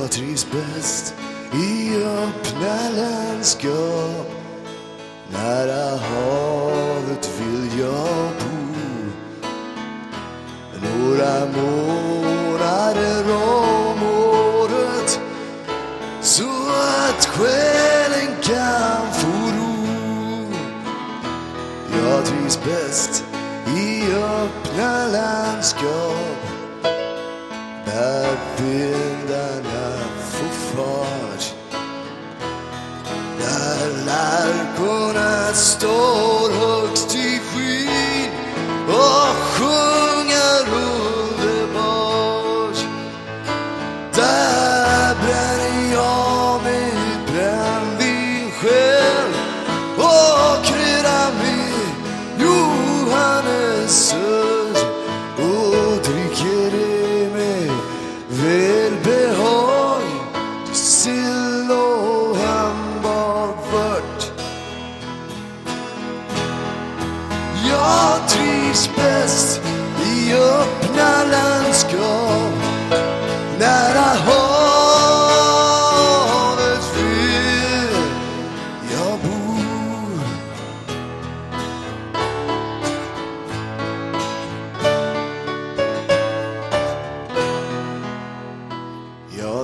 Jag trivs bäst i öppna landskap. Nära havet vill jag bo. Några månader om året Så att själen kan få ro. Jag trivs bäst i öppna landskap. Där vill Där lärkorna står högst i skyn och sjunger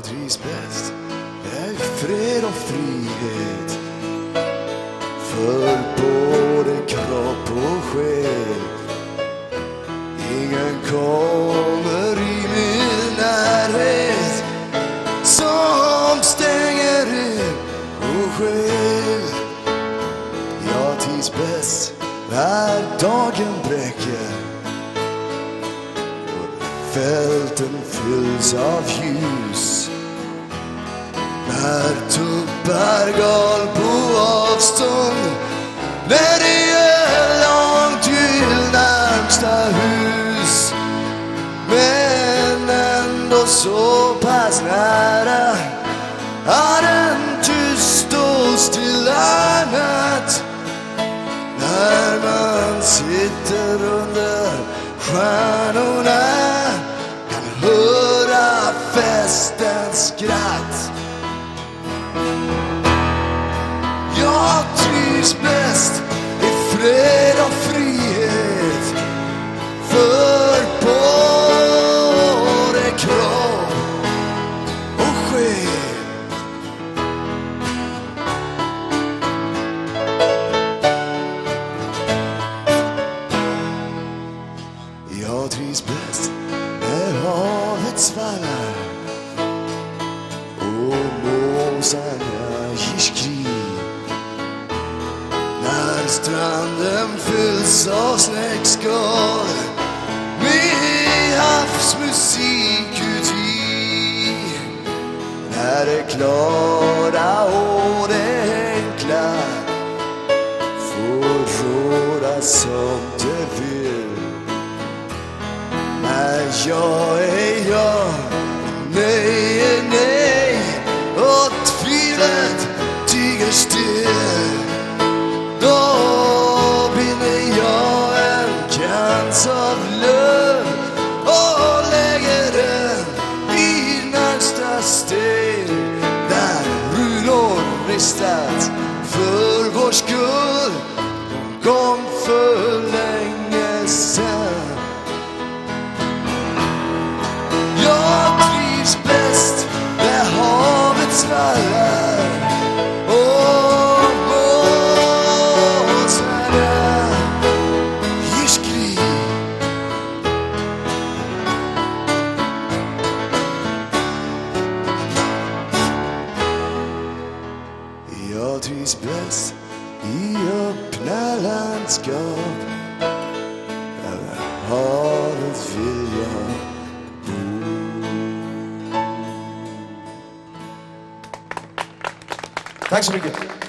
Jag trivs bäst i fred och frihet för både kropp och själ. Ingen kommer i min närhet som stänger in och skäl. Jag trivs bäst när dagen bräcker Fälten fylls av ljus när tuppar gal på avstånd När det är långt till närmsta hus Men ändå så pass nära har en tyst och stilla natt när man sitter under stjärnorna kan höra festens skratt. Trivs bäst i fred och frihet för både kropp och själ. Jag trivs bäst när havet svallar När stranden fylls av snäckskal med havsmusik uti. När det klara och det enkla får råda som det vill. När jag Trivs bäst i öppna landskap Över havet vill jag Tack så mycket.